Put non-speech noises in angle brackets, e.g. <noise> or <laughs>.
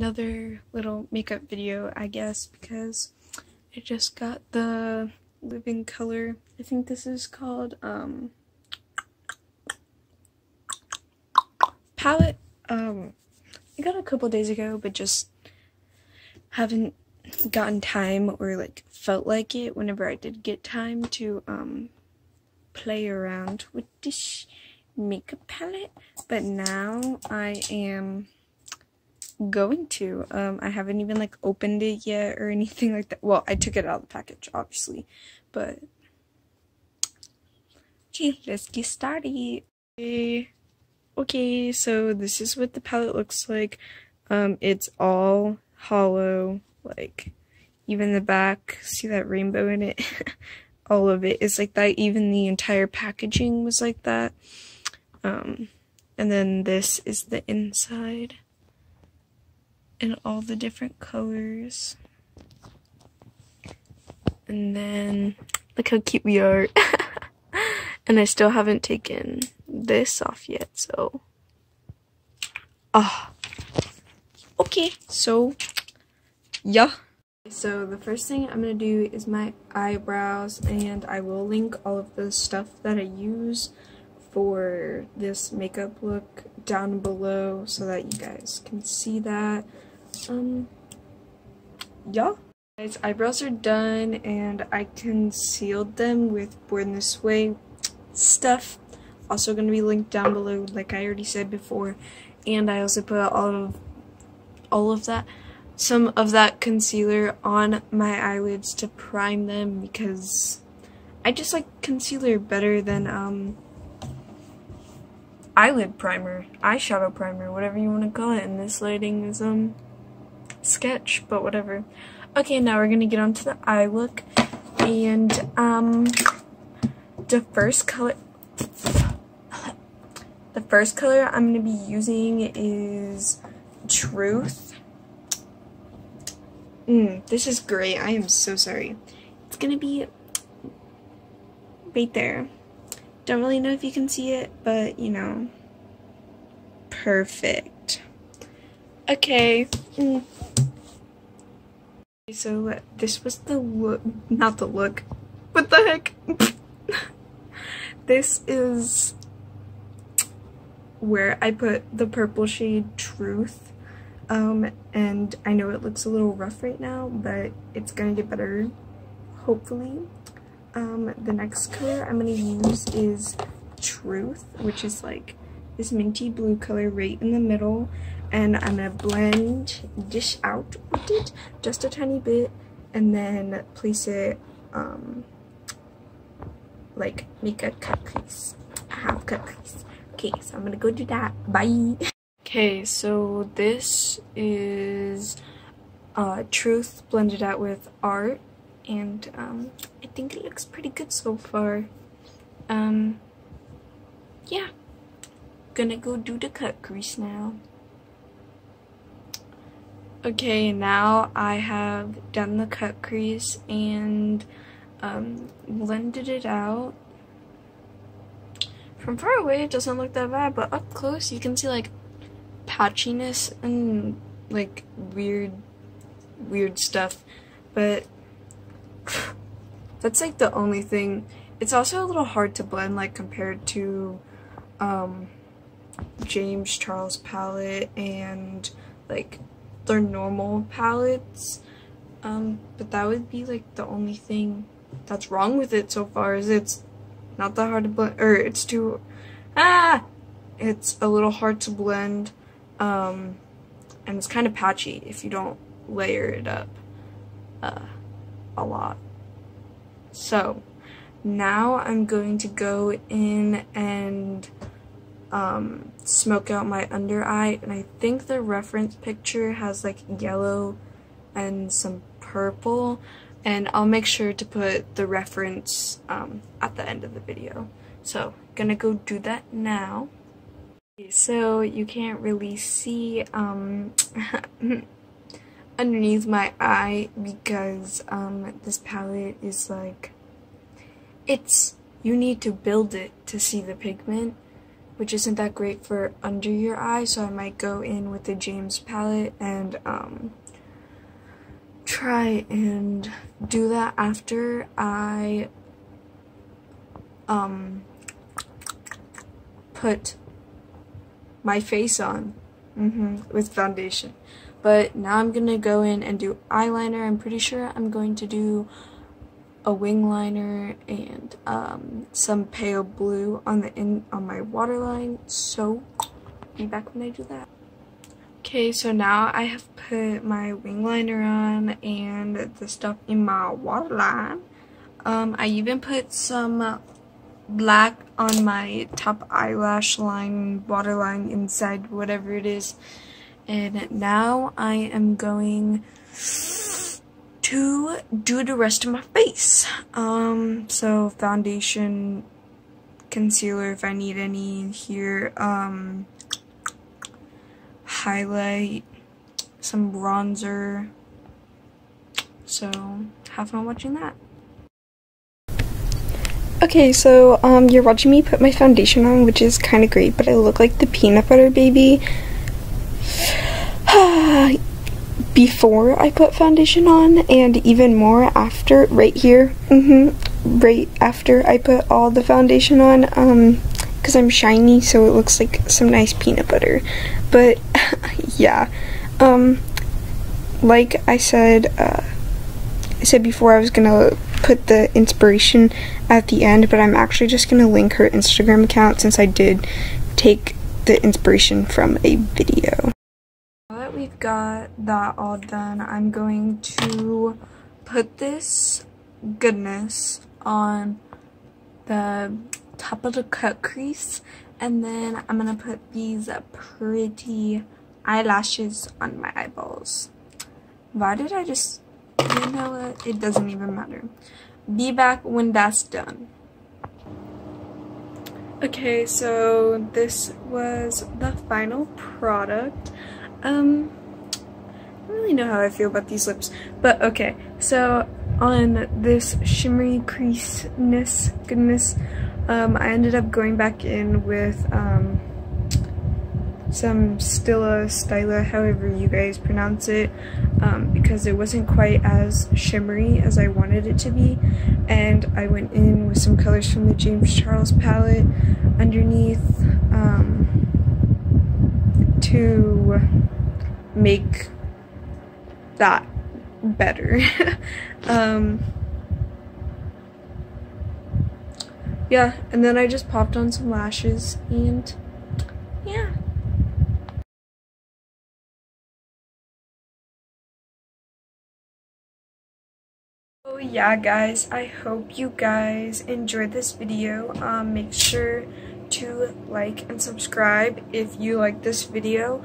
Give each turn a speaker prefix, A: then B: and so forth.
A: another little makeup video, I guess, because I just got the Live In Color. I think this is called um, palette. Um, I got a couple days ago, but just haven't gotten time or like felt like it whenever I did get time to um play around with this makeup palette but now I am going to. Um I haven't even like opened it yet or anything like that. Well I took it out of the package obviously but okay let's get started. Okay, okay so this is what the palette looks like. Um it's all hollow like even the back see that rainbow in it? <laughs> All of it is like that. Even the entire packaging was like that. Um and then this is the inside in all the different colors and then look how cute we are <laughs> and I still haven't taken this off yet so ah oh. okay so yeah. So the first thing I'm going to do is my eyebrows and I will link all of the stuff that I use for this makeup look down below so that you guys can see that. Um, yeah. Guys, eyebrows are done and I concealed them with Born This Way stuff. Also going to be linked down below like I already said before. And I also put all of all of that some of that concealer on my eyelids to prime them because I just like concealer better than um, eyelid primer, eyeshadow primer, whatever you want to call it. And this lighting is um sketch, but whatever. Okay, now we're gonna get onto the eye look, and um, the first color. The first color I'm to be using is Truth Mm, this is great. I am so sorry. It's gonna be right there. Don't really know if you can see it, but you know. Perfect. Okay. Mm. So this was the look, not the look. What the heck? <laughs> this is where I put the purple shade Truth um, and I know it looks a little rough right now, but it's gonna get better, hopefully. Um, the next color I'm gonna use is Truth, which is like this minty blue color right in the middle. And I'm gonna blend dish out with it just a tiny bit and then place it, um, like make a cut crease, a half cut crease. Okay, so I'm gonna go do that. Bye! Okay, so this is uh, Truth blended out with art, and um, I think it looks pretty good so far. Um, yeah, gonna go do the cut crease now. Okay, now I have done the cut crease and um, blended it out. From far away, it doesn't look that bad, but up close, you can see like patchiness and like weird weird stuff but <laughs> that's like the only thing it's also a little hard to blend like compared to um James Charles palette and like their normal palettes um but that would be like the only thing that's wrong with it so far is it's not that hard to blend or it's too ah it's a little hard to blend um, and it's kind of patchy if you don't layer it up uh, a lot. So now I'm going to go in and um, smoke out my under eye and I think the reference picture has like yellow and some purple and I'll make sure to put the reference um, at the end of the video. So gonna go do that now. So you can't really see um, <laughs> underneath my eye because um, this palette is like, it's, you need to build it to see the pigment which isn't that great for under your eye, so I might go in with the James palette and um, try and do that after I um, put my face on mm-hmm, with foundation. But now I'm gonna go in and do eyeliner. I'm pretty sure I'm going to do a wing liner and um, some pale blue on the in on my waterline. So be back when I do that. Okay, so now I have put my wing liner on and the stuff in my waterline. Um, I even put some black on my top eyelash line, waterline inside, whatever it is. And now I am going to do the rest of my face. Um, so foundation, concealer if I need any here, um, highlight, some bronzer. So have fun watching that. Okay, so um, you're watching me put my foundation on, which is kind of great, but I look like the peanut butter baby. <sighs> before I put foundation on and even more after right here mm-hmm right after I put all the foundation on um because I'm shiny so it looks like some nice peanut butter. But <laughs> yeah um like I said uh, I said before I was gonna put the inspiration at the end but I'm actually just gonna link her Instagram account since I did take the inspiration from a video got that all done, I'm going to put this goodness on the top of the cut crease and then I'm gonna put these pretty eyelashes on my eyeballs. Why did I just, you know what, it doesn't even matter. Be back when that's done. Okay, so this was the final product. Um, really know how I feel about these lips, but okay. So on this shimmery creaseness goodness, um, I ended up going back in with um, some Stila, Styla, however you guys pronounce it, um, because it wasn't quite as shimmery as I wanted it to be. And I went in with some colors from the James Charles palette underneath um, to make that better. <laughs> um, yeah, and then I just popped on some lashes and yeah. Oh yeah guys, I hope you guys enjoyed this video. Um, make sure to like and subscribe if you like this video.